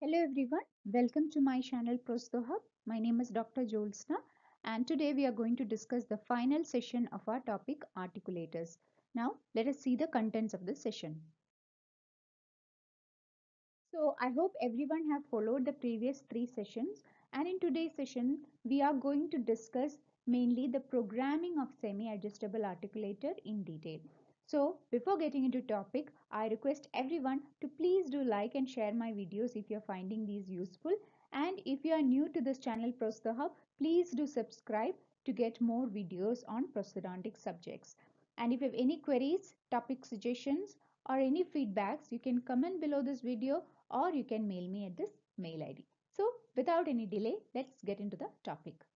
Hello everyone, welcome to my channel Prostho Hub. My name is Dr. Jolsna and today we are going to discuss the final session of our topic articulators. Now let us see the contents of this session. So I hope everyone have followed the previous three sessions and in today's session we are going to discuss mainly the programming of semi-adjustable articulator in detail. So before getting into topic, I request everyone to please do like and share my videos if you're finding these useful. And if you are new to this channel Prostho Hub, please do subscribe to get more videos on prosthodontic subjects. And if you have any queries, topic suggestions or any feedbacks, you can comment below this video or you can mail me at this mail ID. So without any delay, let's get into the topic.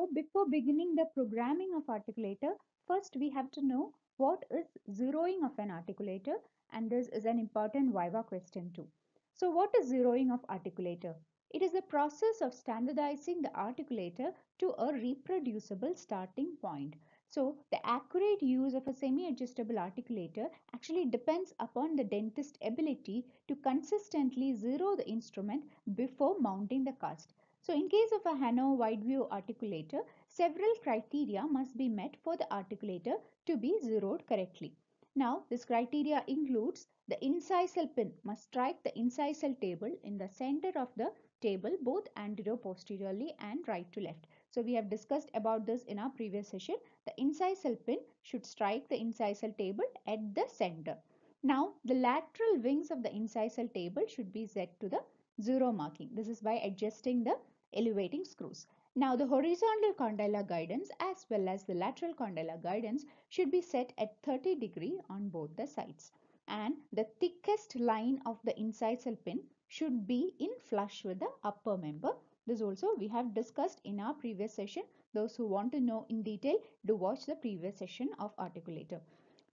So before beginning the programming of articulator, first we have to know what is zeroing of an articulator and this is an important Viva question too. So what is zeroing of articulator? It is the process of standardizing the articulator to a reproducible starting point. So the accurate use of a semi-adjustable articulator actually depends upon the dentist ability to consistently zero the instrument before mounting the cast. So in case of a Hanau wide vue articulator, several criteria must be met for the articulator to be zeroed correctly. Now this criteria includes the incisal pin must strike the incisal table in the center of the table both anterior posteriorly and right to left. So we have discussed about this in our previous session. The incisal pin should strike the incisal table at the center. Now the lateral wings of the incisal table should be set to the zero marking. This is by adjusting the elevating screws. Now the horizontal condylar guidance as well as the lateral condylar guidance should be set at 30 degree on both the sides. And the thickest line of the incisal pin should be in flush with the upper member. This also we have discussed in our previous session. Those who want to know in detail do watch the previous session of articulator.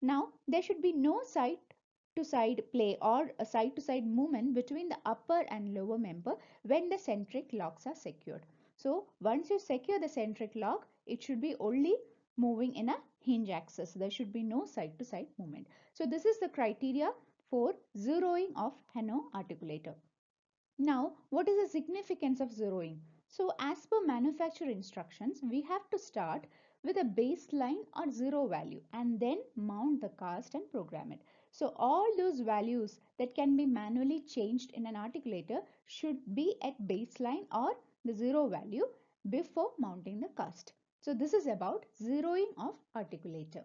Now there should be no side to side play or a side to side movement between the upper and lower member when the centric locks are secured. So once you secure the centric lock, it should be only moving in a hinge axis. There should be no side to side movement. So this is the criteria for zeroing of Hanau articulator. Now, what is the significance of zeroing? So as per manufacturer instructions, we have to start with a baseline or zero value and then mount the cast and program it. So all those values that can be manually changed in an articulator should be at baseline or the zero value before mounting the cast. So this is about zeroing of articulator.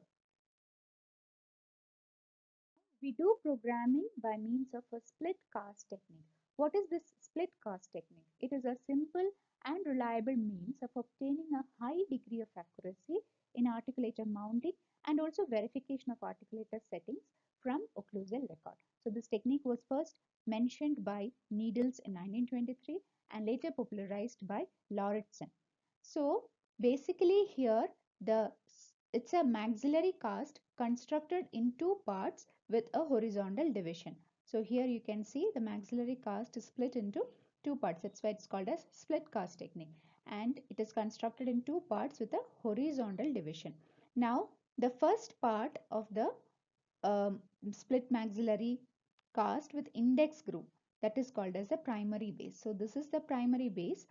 We do programming by means of a split cast technique. What is this split cast technique? It is a simple and reliable means of obtaining a high degree of accuracy in articulator mounting and also verification of articulator settings from occlusal record. So this technique was first mentioned by Needles in 1923 and later popularized by Lauritzen. So basically here the it's a maxillary cast constructed in two parts with a horizontal division. So here you can see the maxillary cast is split into two parts. That's why it's called as split cast technique. And it is constructed in two parts with a horizontal division. Now the first part of the um, split maxillary cast with index groove that is called as the primary base. So this is the primary base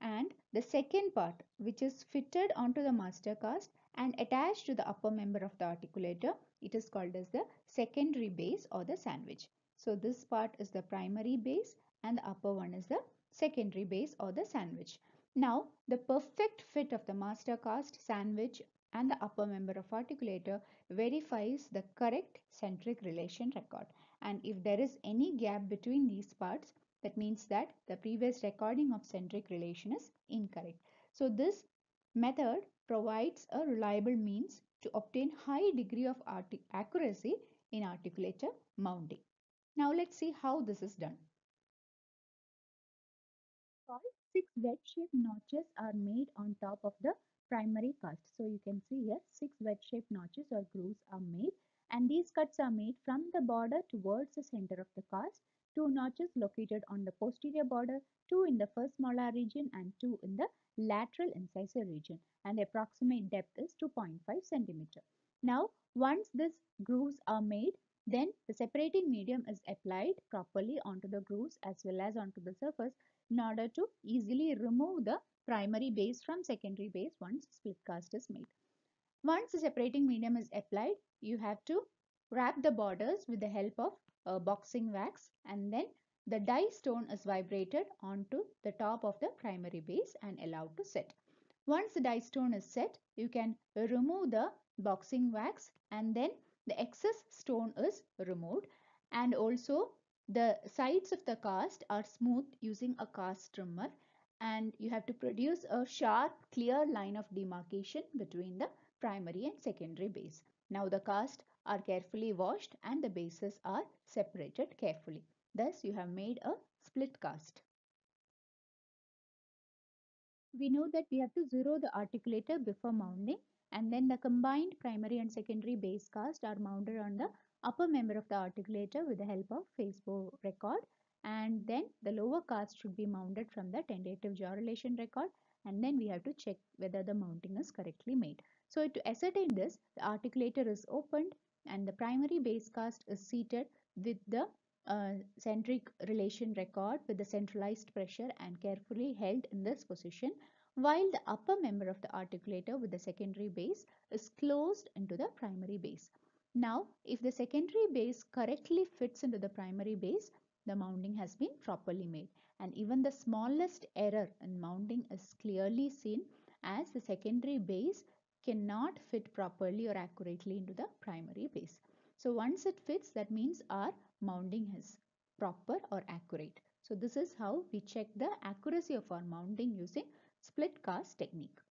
and the second part which is fitted onto the master cast and attached to the upper member of the articulator it is called as the secondary base or the sandwich. So this part is the primary base and the upper one is the secondary base or the sandwich. Now the perfect fit of the master cast, sandwich and the upper member of articulator verifies the correct centric relation record and if there is any gap between these parts that means that the previous recording of centric relation is incorrect. So this method provides a reliable means to obtain high degree of accuracy in articulator mounting. Now let's see how this is done. Six wedge-shaped notches are made on top of the primary cast. So you can see here six wedge-shaped notches or grooves are made and these cuts are made from the border towards the center of the cast. Two notches located on the posterior border, two in the first molar region and two in the lateral incisor region and the approximate depth is 2.5 centimeter. Now once these grooves are made, Then the separating medium is applied properly onto the grooves as well as onto the surface in order to easily remove the primary base from secondary base once split cast is made. Once the separating medium is applied, you have to wrap the borders with the help of uh, boxing wax and then the die stone is vibrated onto the top of the primary base and allowed to set. Once the die stone is set, you can remove the boxing wax and then the excess stone is removed and also the sides of the cast are smoothed using a cast trimmer and you have to produce a sharp clear line of demarcation between the primary and secondary base. Now the cast are carefully washed and the bases are separated carefully. Thus you have made a split cast. We know that we have to zero the articulator before mounting and then the combined primary and secondary base cast are mounted on the upper member of the articulator with the help of face record and then the lower cast should be mounted from the tentative jaw relation record and then we have to check whether the mounting is correctly made. So to ascertain this, the articulator is opened and the primary base cast is seated with the uh, centric relation record with the centralized pressure and carefully held in this position while the upper member of the articulator with the secondary base is closed into the primary base. Now, if the secondary base correctly fits into the primary base, the mounting has been properly made and even the smallest error in mounting is clearly seen as the secondary base cannot fit properly or accurately into the primary base. So once it fits that means our mounting is proper or accurate. So this is how we check the accuracy of our mounting using split cast technique.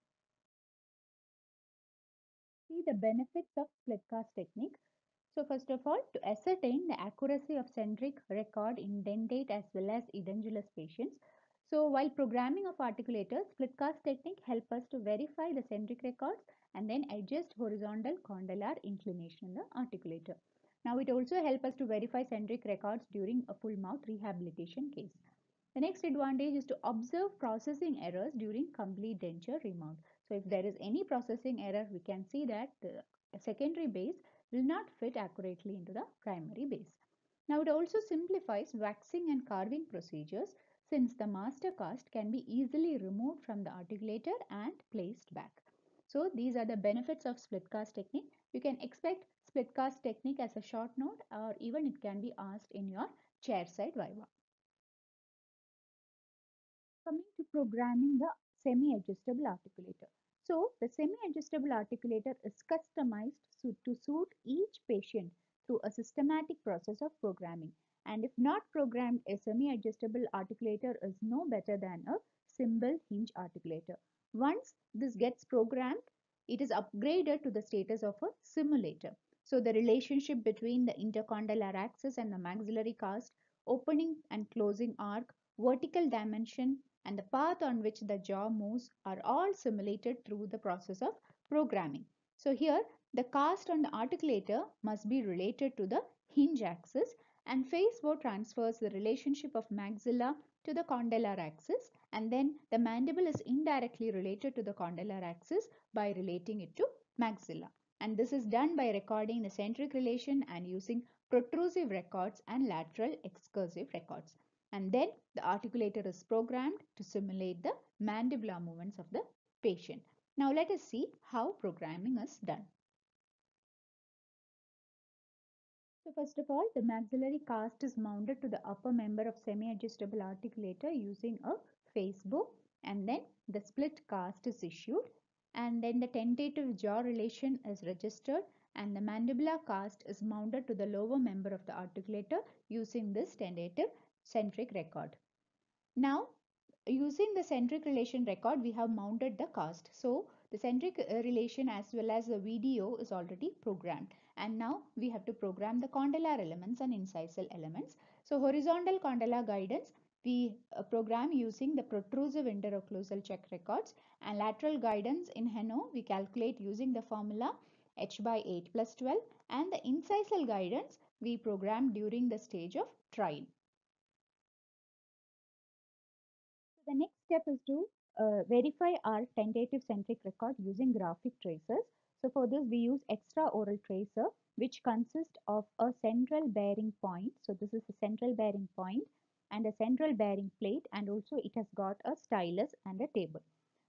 See the benefits of split cast technique. So first of all, to ascertain the accuracy of centric record in dentate as well as edentulous patients. So while programming of articulators, split cast technique help us to verify the centric records and then adjust horizontal condylar inclination in the articulator. Now it also helps us to verify centric records during a full mouth rehabilitation case. The next advantage is to observe processing errors during complete denture remount. So if there is any processing error, we can see that the secondary base will not fit accurately into the primary base. Now it also simplifies waxing and carving procedures since the master cast can be easily removed from the articulator and placed back. So these are the benefits of split cast technique. You can expect split cast technique as a short note or even it can be asked in your chair side viva. Coming to programming the semi-adjustable articulator. So the semi-adjustable articulator is customized to suit each patient through a systematic process of programming. And if not programmed, a semi-adjustable articulator is no better than a cymbal hinge articulator. Once this gets programmed, it is upgraded to the status of a simulator. So the relationship between the intercondylar axis and the maxillary cast, opening and closing arc, vertical dimension, and the path on which the jaw moves are all simulated through the process of programming. So here the cast on the articulator must be related to the hinge axis and face bow transfers the relationship of maxilla to the condylar axis and then the mandible is indirectly related to the condylar axis by relating it to maxilla. And this is done by recording the centric relation and using protrusive records and lateral excursive records and then the articulator is programmed to simulate the mandibular movements of the patient. Now let us see how programming is done. So first of all, the maxillary cast is mounted to the upper member of semi-adjustable articulator using a face and then the split cast is issued and then the tentative jaw relation is registered and the mandibular cast is mounted to the lower member of the articulator using this tentative centric record. Now, using the centric relation record, we have mounted the cast. So, the centric uh, relation as well as the VDO is already programmed. And now we have to program the condylar elements and incisal elements. So, horizontal condylar guidance, we uh, program using the protrusive interocclusal check records and lateral guidance in Hanau, we calculate using the formula h by 8 plus 12 and the incisal guidance we program during the stage of trial. The next step is to uh, verify our tentative centric record using graphic tracers. So for this we use extraoral tracer which consists of a central bearing point. So this is a central bearing point and a central bearing plate and also it has got a stylus and a table.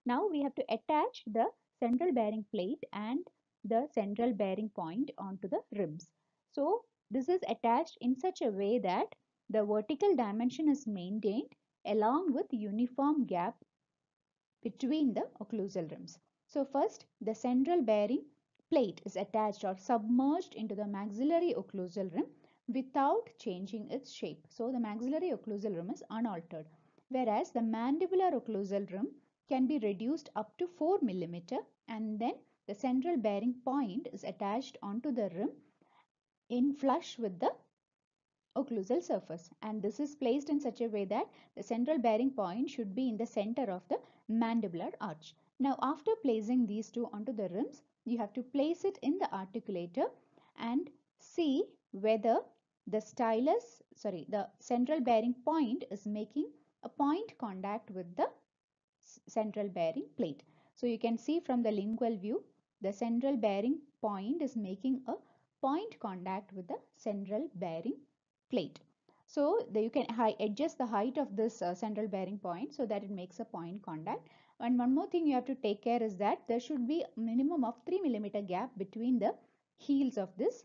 Now we have to attach the central bearing plate and the central bearing point onto the rims. So this is attached in such a way that the vertical dimension is maintained along with uniform gap between the occlusal rims. So first the central bearing plate is attached or submerged into the maxillary occlusal rim without changing its shape. So the maxillary occlusal rim is unaltered whereas the mandibular occlusal rim can be reduced up to 4 mm and then the central bearing point is attached onto the rim in flush with the occlusal surface and this is placed in such a way that the central bearing point should be in the center of the mandibular arch. Now after placing these two onto the rims, you have to place it in the articulator and see whether the stylus, sorry, the central bearing point is making a point contact with the central bearing plate. So you can see from the lingual view, the central bearing point is making a point contact with the central bearing plate. So you can adjust the height of this uh, central bearing point so that it makes a point contact. And one more thing you have to take care is that there should be a minimum of 3 millimeter gap between the heels of this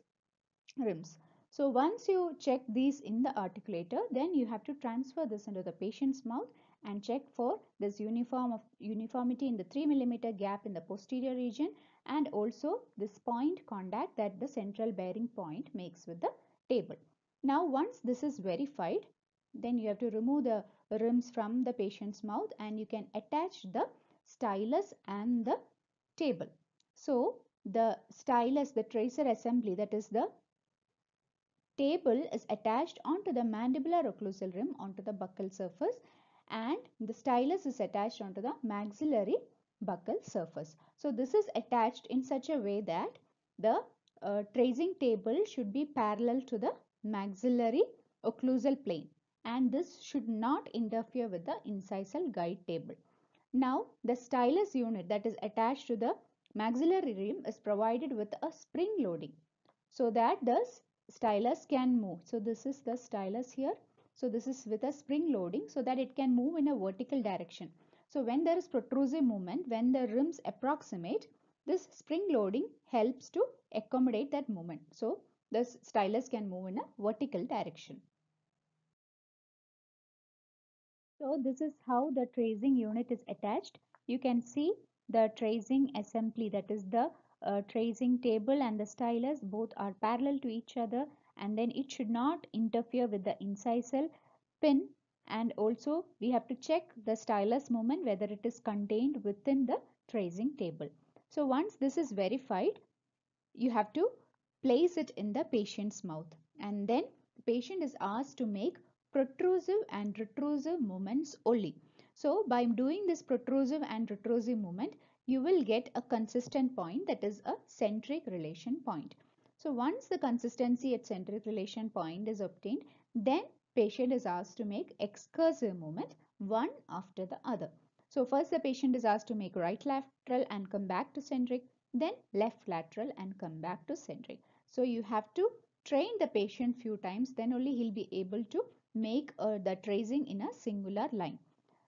rims. So once you check these in the articulator, then you have to transfer this into the patient's mouth and check for this uniform of uniformity in the 3 millimeter gap in the posterior region and also this point contact that the central bearing point makes with the table. Now once this is verified, then you have to remove the rims from the patient's mouth and you can attach the stylus and the table. So the stylus, the tracer assembly that is the table is attached onto the mandibular occlusal rim onto the buccal surface and the stylus is attached onto the maxillary buccal surface. So this is attached in such a way that the uh, tracing table should be parallel to the maxillary occlusal plane and this should not interfere with the incisal guide table. Now the stylus unit that is attached to the maxillary rim is provided with a spring loading so that the stylus can move. So this is the stylus here. So this is with a spring loading so that it can move in a vertical direction. So when there is protrusive movement, when the rims approximate, this spring loading helps to accommodate that movement. So the stylus can move in a vertical direction. So this is how the tracing unit is attached. You can see the tracing assembly that is the uh, tracing table and the stylus both are parallel to each other and then it should not interfere with the incisal pin and also we have to check the stylus movement whether it is contained within the tracing table. So once this is verified, you have to place it in the patient's mouth and then the patient is asked to make protrusive and retrusive movements only. So by doing this protrusive and retrusive movement, you will get a consistent point that is a centric relation point. So once the consistency at centric relation point is obtained, then patient is asked to make excursive movement one after the other. So first the patient is asked to make right lateral and come back to centric, then left lateral and come back to centric. So you have to train the patient few times, then only he'll be able to make uh, the tracing in a singular line.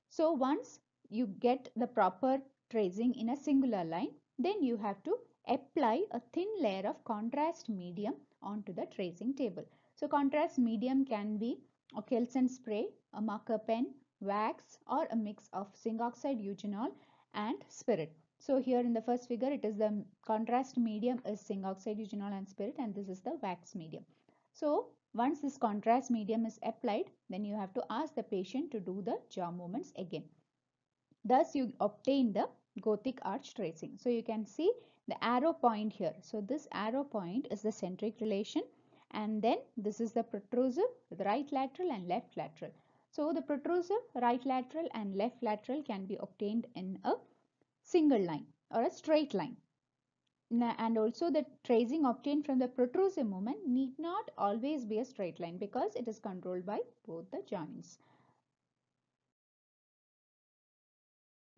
So once you get the proper tracing in a singular line, then you have to apply a thin layer of contrast medium onto the tracing table. So contrast medium can be a Kelsen spray, a marker pen, wax or a mix of zinc oxide eugenol and spirit. So here in the first figure it is the contrast medium is zinc oxide eugenol and spirit and this is the wax medium. So once this contrast medium is applied then you have to ask the patient to do the jaw movements again. Thus you obtain the Gothic arch tracing. So you can see the arrow point here. So this arrow point is the centric relation and then this is the protrusive right lateral and left lateral. So the protrusive right lateral and left lateral can be obtained in a single line or a straight line. And also the tracing obtained from the protrusive movement need not always be a straight line because it is controlled by both the joints.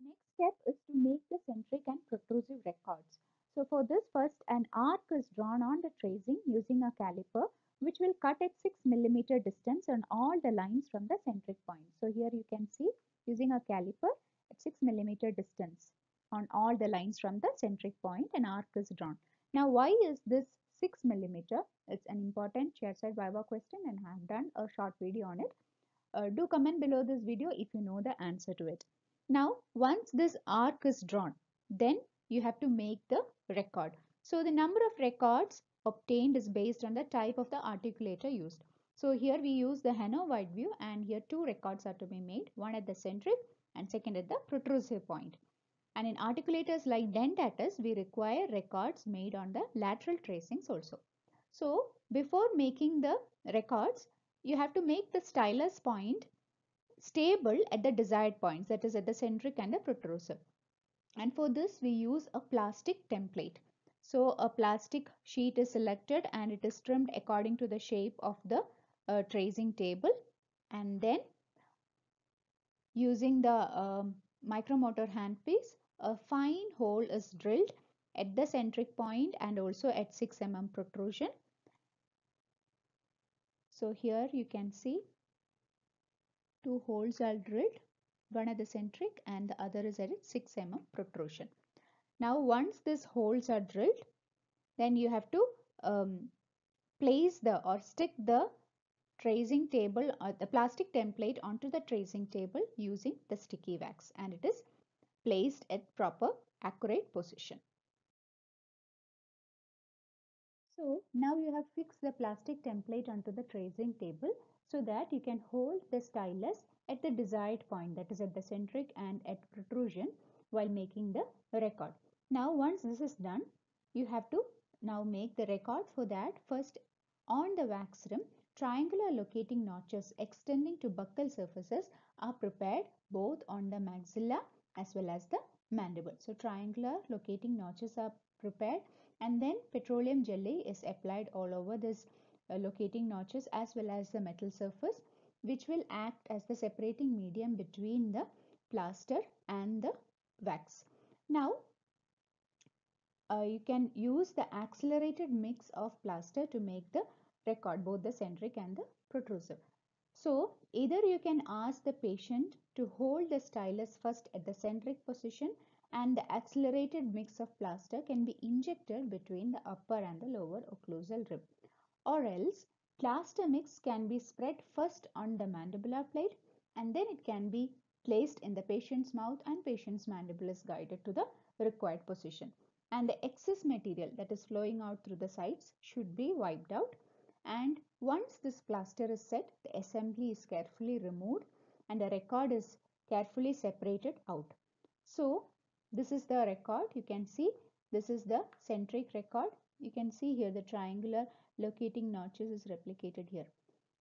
Next step is to make the centric and protrusive records. So for this first an arc is drawn on the tracing using a caliper which will cut at 6 millimeter distance on all the lines from the centric point. So here you can see using a caliper at 6 millimeter distance on all the lines from the centric point an arc is drawn. Now why is this 6 millimeter? It's an important chairside viva question and I have done a short video on it. Uh, do comment below this video if you know the answer to it. Now once this arc is drawn then you have to make the record. So the number of records obtained is based on the type of the articulator used. So here we use the Hanau wide vue and here two records are to be made, one at the centric and second at the protrusive point. And in articulators like dentatus, we require records made on the lateral tracings also. So before making the records, you have to make the stylus point stable at the desired points, that is at the centric and the protrusive. And for this, we use a plastic template. So a plastic sheet is selected and it is trimmed according to the shape of the uh, tracing table. And then using the um, micromotor handpiece, a fine hole is drilled at the centric point and also at 6 mm protrusion. So here you can see two holes are drilled, one at the centric and the other is at 6 mm protrusion. Now once these holes are drilled, then you have to um, place the or stick the tracing table or the plastic template onto the tracing table using the sticky wax and it is placed at proper accurate position. So now you have fixed the plastic template onto the tracing table so that you can hold the stylus at the desired point that is at the centric and at protrusion while making the record. Now once this is done, you have to now make the record for that first on the wax rim triangular locating notches extending to buccal surfaces are prepared both on the maxilla as well as the mandible. So triangular locating notches are prepared and then petroleum jelly is applied all over this uh, locating notches as well as the metal surface which will act as the separating medium between the plaster and the wax. Now uh, you can use the accelerated mix of plaster to make the record both the centric and the protrusive. So either you can ask the patient to hold the stylus first at the centric position and the accelerated mix of plaster can be injected between the upper and the lower occlusal rib. Or else plaster mix can be spread first on the mandibular plate and then it can be placed in the patient's mouth and patient's mandible is guided to the required position. And the excess material that is flowing out through the sides should be wiped out and once this plaster is set the assembly is carefully removed and the record is carefully separated out. So this is the record. You can see this is the centric record. You can see here the triangular locating notches is replicated here.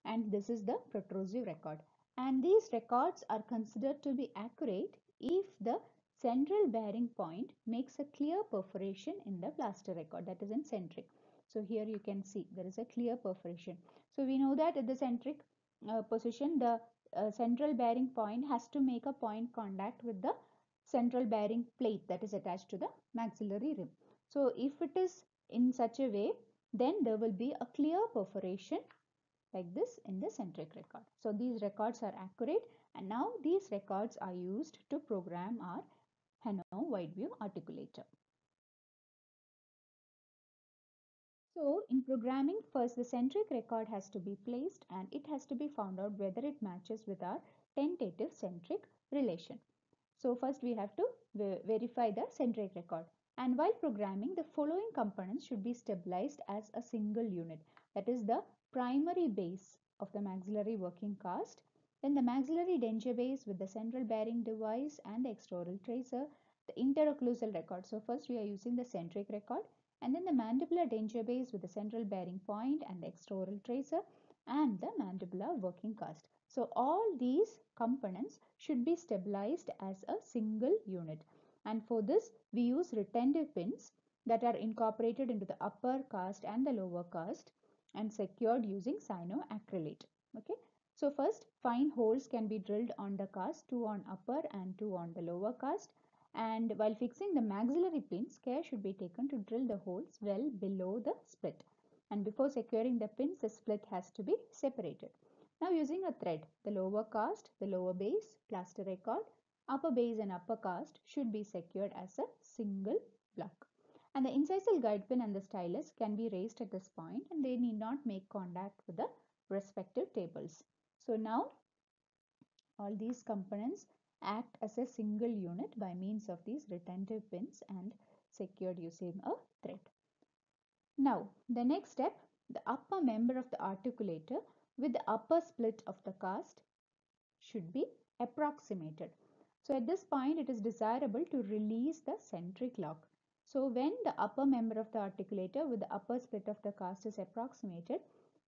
And this is the protrusive record. And these records are considered to be accurate if the central bearing point makes a clear perforation in the plaster record that is in centric so here you can see there is a clear perforation. So we know that at the centric uh, position, the uh, central bearing point has to make a point contact with the central bearing plate that is attached to the maxillary rim. So if it is in such a way, then there will be a clear perforation like this in the centric record. So these records are accurate and now these records are used to program our Hanau wide vue articulator. So in programming first the centric record has to be placed and it has to be found out whether it matches with our tentative centric relation. So first we have to verify the centric record. And while programming the following components should be stabilized as a single unit. That is the primary base of the maxillary working cast then the maxillary denture base with the central bearing device and the extraoral tracer the interocclusal record. So first we are using the centric record and then the mandibular denture base with the central bearing point and the extraoral tracer and the mandibular working cast. So all these components should be stabilized as a single unit and for this we use retentive pins that are incorporated into the upper cast and the lower cast and secured using cyanoacrylate. Okay. So first fine holes can be drilled on the cast, two on upper and two on the lower cast And while fixing the maxillary pins, care should be taken to drill the holes well below the split. And before securing the pins, the split has to be separated. Now using a thread, the lower cast, the lower base, plaster record, upper base and upper cast should be secured as a single block. And the incisal guide pin and the stylus can be raised at this point and they need not make contact with the respective tables. So now all these components act as a single unit by means of these retentive pins and secured using a thread. Now the next step, the upper member of the articulator with the upper split of the cast should be approximated. So at this point it is desirable to release the centric lock. So when the upper member of the articulator with the upper split of the cast is approximated,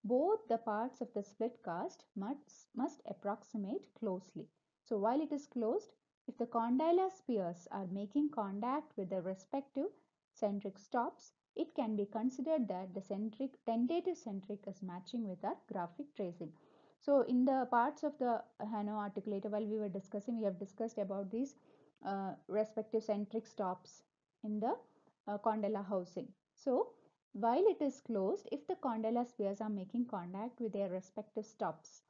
both the parts of the split cast must, must approximate closely. So while it is closed, if the condylar spheres are making contact with their respective centric stops, it can be considered that the centric tentative centric is matching with our graphic tracing. So in the parts of the Hanau articulator while we were discussing, we have discussed about these uh, respective centric stops in the uh, condylar housing. So while it is closed, if the condylar spheres are making contact with their respective stops,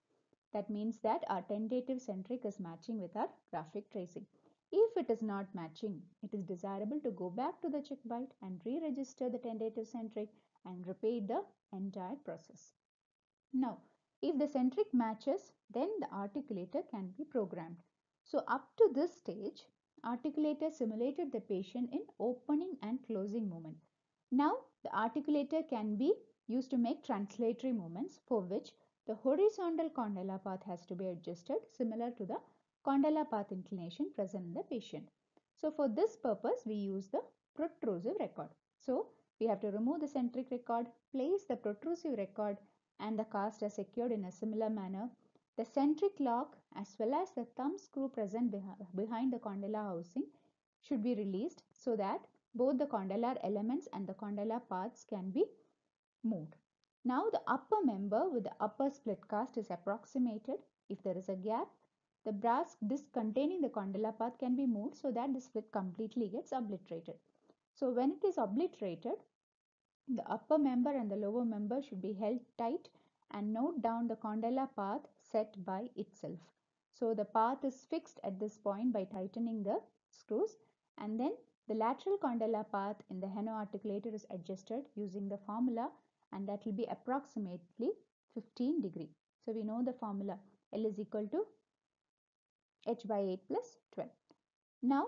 that means that our tentative centric is matching with our graphic tracing. If it is not matching, it is desirable to go back to the check bite and re-register the tentative centric and repeat the entire process. Now, if the centric matches, then the articulator can be programmed. So up to this stage, articulator simulated the patient in opening and closing movement. Now, the articulator can be used to make translatory movements for which the horizontal condylar path has to be adjusted similar to the condylar path inclination present in the patient. So for this purpose, we use the protrusive record. So we have to remove the centric record, place the protrusive record and the cast are secured in a similar manner. The centric lock as well as the thumb screw present behind the condylar housing should be released so that both the condylar elements and the condylar paths can be moved. Now the upper member with the upper split cast is approximated. If there is a gap, the brass disc containing the condylar path can be moved so that the split completely gets obliterated. So when it is obliterated, the upper member and the lower member should be held tight and note down the condylar path set by itself. So the path is fixed at this point by tightening the screws and then the lateral condylar path in the Hanau articulator is adjusted using the formula and that will be approximately 15 degree. So we know the formula L is equal to H by 8 plus 12. Now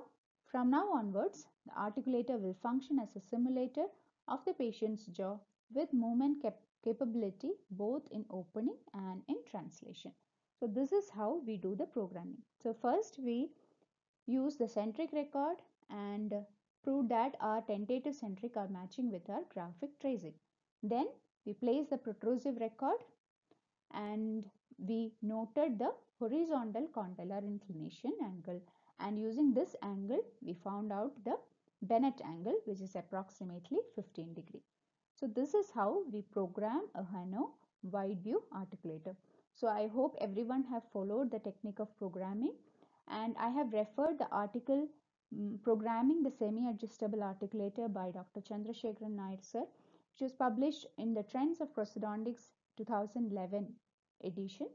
from now onwards the articulator will function as a simulator of the patient's jaw with movement cap capability both in opening and in translation. So this is how we do the programming. So first we use the centric record and prove that our tentative centric are matching with our graphic tracing. Then we place the protrusive record and we noted the horizontal condylar inclination angle and using this angle we found out the Bennett angle which is approximately 15 degree. So this is how we program a Hanau wide vue articulator. So I hope everyone have followed the technique of programming and I have referred the article um, Programming the Semi-Adjustable Articulator by Dr. Chandrasekharan Nair sir, which was published in the Trends of Prosthodontics 2011 edition.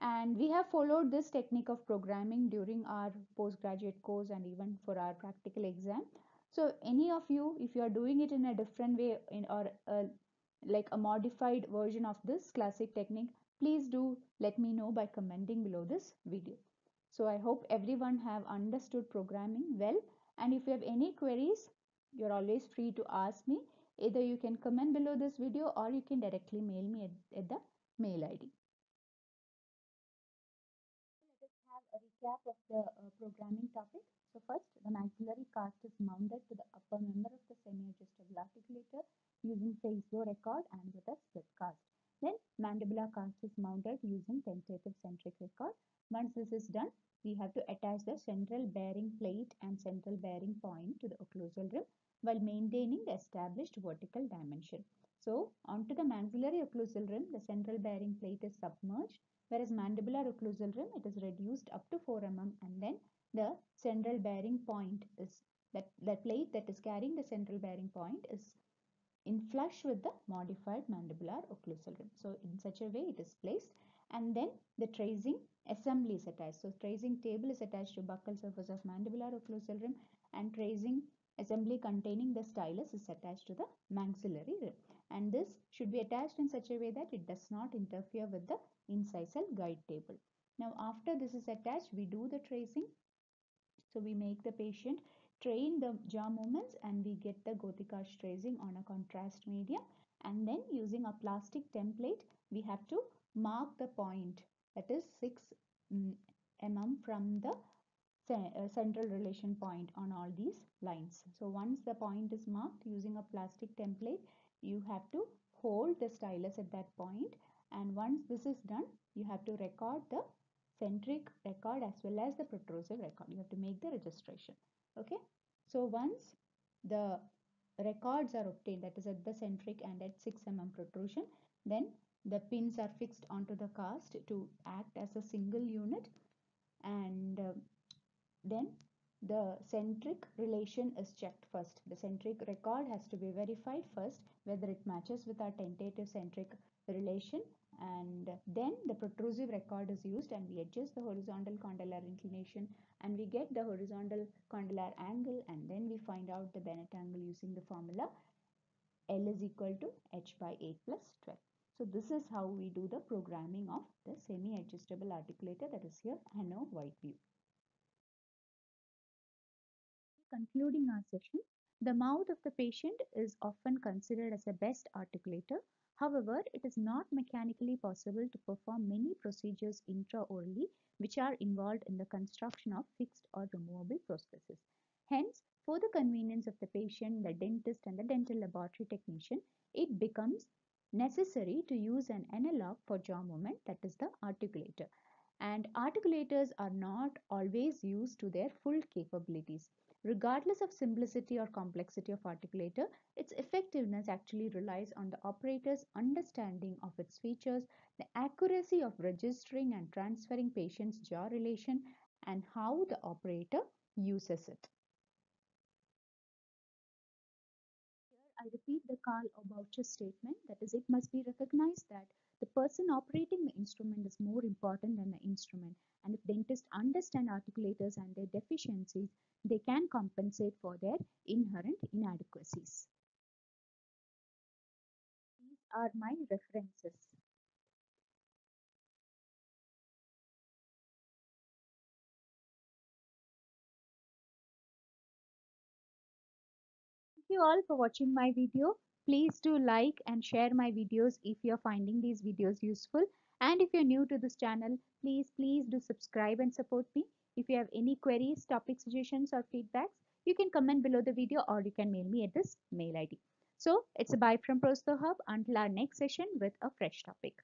And we have followed this technique of programming during our postgraduate course and even for our practical exam. So any of you, if you are doing it in a different way in or uh, like a modified version of this classic technique, please do let me know by commenting below this video. So I hope everyone have understood programming well and if you have any queries, you're always free to ask me. Either you can comment below this video or you can directly mail me at, at the mail ID. Let us have a recap of the uh, programming topic. So first, the maxillary cast is mounted to the upper member of the semi-adjustable articulator using face bow record and with a split cast. Then mandibular cast is mounted using tentative centric record once this is done, we have to attach the central bearing plate and central bearing point to the occlusal rim while maintaining the established vertical dimension. So, onto the maxillary occlusal rim, the central bearing plate is submerged, whereas mandibular occlusal rim, it is reduced up to 4 mm and then the central bearing point is that, that plate that is carrying the central bearing point is in flush with the modified mandibular occlusal rim. So in such a way it is placed and then the tracing assembly is attached. So tracing table is attached to buccal surface of mandibular occlusal rim and tracing assembly containing the stylus is attached to the maxillary rim. And this should be attached in such a way that it does not interfere with the incisal guide table. Now after this is attached, we do the tracing. So we make the patient train the jaw movements and we get the Gothic arch tracing on a contrast medium and then using a plastic template we have to mark the point that is 6 mm from the central relation point on all these lines. So once the point is marked using a plastic template you have to hold the stylus at that point and once this is done you have to record the centric record as well as the protrusive record. You have to make the registration. Okay. So once the records are obtained that is at the centric and at 6 mm protrusion then the pins are fixed onto the cast to act as a single unit and uh, then the centric relation is checked first. The centric record has to be verified first whether it matches with our tentative centric relation and then the protrusive record is used and we adjust the horizontal condylar inclination and we get the horizontal condylar angle and then we find out the Bennett angle using the formula L is equal to h by 8 plus 12. So this is how we do the programming of the semi-adjustable articulator that is here Hanau wide vue. Concluding our session, the mouth of the patient is often considered as the best articulator However, it is not mechanically possible to perform many procedures intraorally which are involved in the construction of fixed or removable prosthesis. Hence, for the convenience of the patient, the dentist and the dental laboratory technician, it becomes necessary to use an analog for jaw movement that is the articulator. And articulators are not always used to their full capabilities. Regardless of simplicity or complexity of articulator, its effectiveness actually relies on the operator's understanding of its features, the accuracy of registering and transferring patient's jaw relation, and how the operator uses it. I repeat the Carl O. Boucher statement, that is, it must be recognized that the person operating the instrument is more important than the instrument. And if dentists understand articulators and their deficiencies, they can compensate for their inherent inadequacies. These are my references. You all for watching my video. Please do like and share my videos if you're finding these videos useful. And if you're new to this channel, please, please do subscribe and support me. If you have any queries, topic suggestions or feedbacks, you can comment below the video or you can mail me at this mail ID. So it's a bye from Prostho Hub until our next session with a fresh topic.